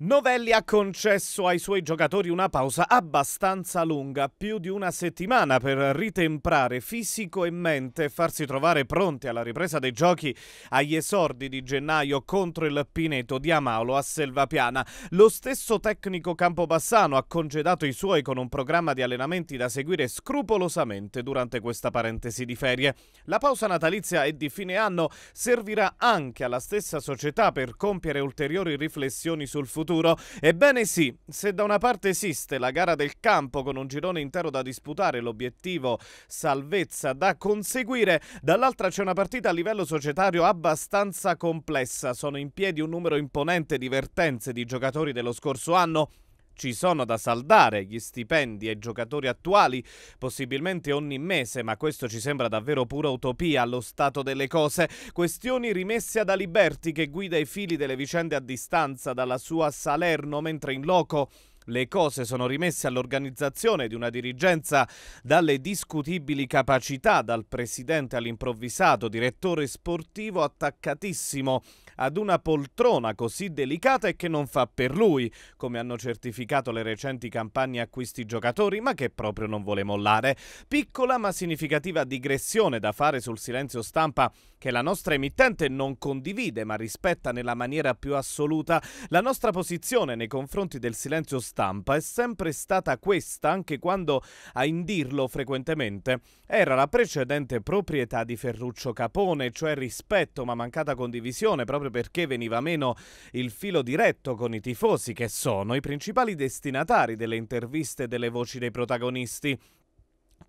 Novelli ha concesso ai suoi giocatori una pausa abbastanza lunga, più di una settimana, per ritemprare fisico e mente e farsi trovare pronti alla ripresa dei giochi agli esordi di gennaio contro il Pineto di Amalo a Selvapiana. Lo stesso tecnico campobassano ha congedato i suoi con un programma di allenamenti da seguire scrupolosamente durante questa parentesi di ferie. La pausa natalizia e di fine anno servirà anche alla stessa società per compiere ulteriori riflessioni sul futuro futuro? Ebbene sì, se da una parte esiste la gara del campo con un girone intero da disputare, l'obiettivo salvezza da conseguire, dall'altra c'è una partita a livello societario abbastanza complessa. Sono in piedi un numero imponente di vertenze di giocatori dello scorso anno ci sono da saldare gli stipendi ai giocatori attuali, possibilmente ogni mese, ma questo ci sembra davvero pura utopia allo stato delle cose. Questioni rimesse ad Aliberti che guida i fili delle vicende a distanza dalla sua Salerno, mentre in loco le cose sono rimesse all'organizzazione di una dirigenza dalle discutibili capacità, dal presidente all'improvvisato direttore sportivo attaccatissimo ad una poltrona così delicata e che non fa per lui, come hanno certificato le recenti campagne acquisti giocatori, ma che proprio non vuole mollare. Piccola ma significativa digressione da fare sul silenzio stampa che la nostra emittente non condivide ma rispetta nella maniera più assoluta. La nostra posizione nei confronti del silenzio stampa è sempre stata questa, anche quando a indirlo frequentemente era la precedente proprietà di Ferruccio Capone, cioè rispetto ma mancata condivisione proprio perché veniva meno il filo diretto con i tifosi che sono i principali destinatari delle interviste e delle voci dei protagonisti.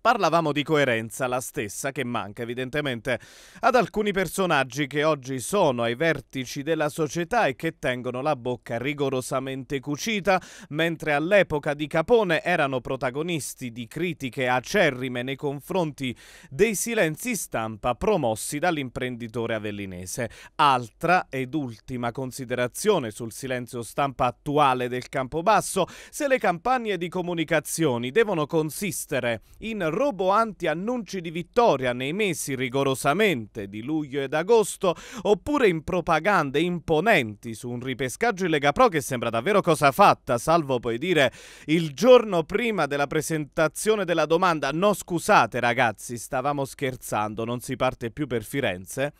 Parlavamo di coerenza, la stessa che manca evidentemente ad alcuni personaggi che oggi sono ai vertici della società e che tengono la bocca rigorosamente cucita, mentre all'epoca di Capone erano protagonisti di critiche acerrime nei confronti dei silenzi stampa promossi dall'imprenditore avellinese. Altra ed ultima considerazione sul silenzio stampa attuale del Campobasso, se le campagne di comunicazioni devono consistere in roboanti annunci di vittoria nei mesi rigorosamente di luglio ed agosto, oppure in propagande imponenti su un ripescaggio in Lega Pro che sembra davvero cosa fatta, salvo poi dire il giorno prima della presentazione della domanda. No scusate ragazzi, stavamo scherzando, non si parte più per Firenze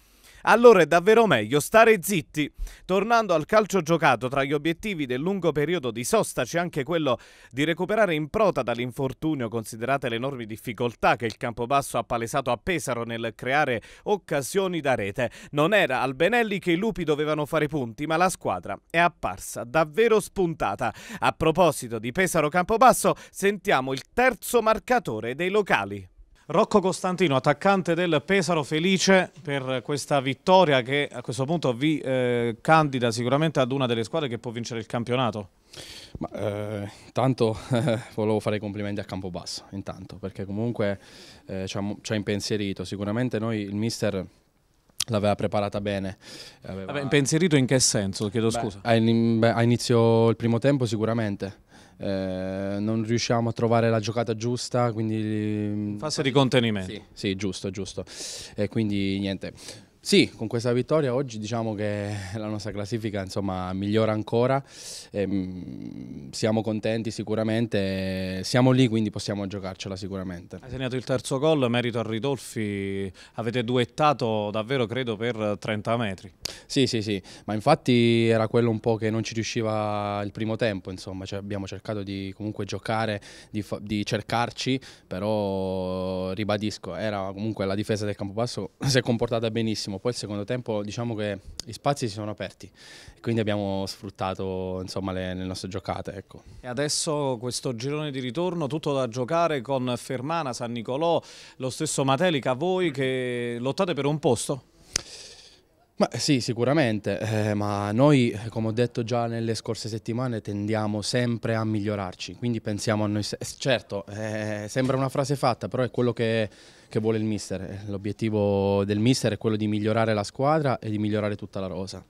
allora è davvero meglio stare zitti. Tornando al calcio giocato, tra gli obiettivi del lungo periodo di sosta c'è anche quello di recuperare in prota dall'infortunio, considerate le enormi difficoltà che il Campobasso ha palesato a Pesaro nel creare occasioni da rete. Non era al Benelli che i lupi dovevano fare punti, ma la squadra è apparsa davvero spuntata. A proposito di Pesaro Campobasso, sentiamo il terzo marcatore dei locali. Rocco Costantino, attaccante del Pesaro, felice per questa vittoria che a questo punto vi eh, candida sicuramente ad una delle squadre che può vincere il campionato. Ma, eh, tanto eh, volevo fare i complimenti a Campobasso, intanto, perché comunque eh, ci, ha, ci ha impensierito. Sicuramente noi, il mister l'aveva preparata bene. Aveva... Vabbè, impensierito in che senso? Chiedo scusa. a, inizio il primo tempo sicuramente eh, non riusciamo a trovare la giocata giusta, quindi... Fase di contenimento. Sì, sì giusto, giusto. E quindi niente sì, con questa vittoria oggi diciamo che la nostra classifica insomma, migliora ancora, ehm, siamo contenti sicuramente, siamo lì quindi possiamo giocarcela sicuramente. Hai segnato il terzo gol, merito a Ridolfi, avete duettato davvero credo per 30 metri. Sì, sì, sì, ma infatti era quello un po' che non ci riusciva il primo tempo, insomma, cioè, abbiamo cercato di comunque giocare, di, di cercarci, però ribadisco, era comunque la difesa del Campobasso si è comportata benissimo benissimo, poi il secondo tempo diciamo che gli spazi si sono aperti e quindi abbiamo sfruttato insomma, le, le, nostre giocate. Ecco. E adesso questo girone di ritorno tutto da giocare con Fermana, San Nicolò, lo stesso Matelica, voi che lottate per un posto? Ma sì, sicuramente, eh, ma noi, come ho detto già nelle scorse settimane, tendiamo sempre a migliorarci, quindi pensiamo a noi stessi. Certo, eh, sembra una frase fatta, però è quello che, che vuole il mister. L'obiettivo del mister è quello di migliorare la squadra e di migliorare tutta la rosa.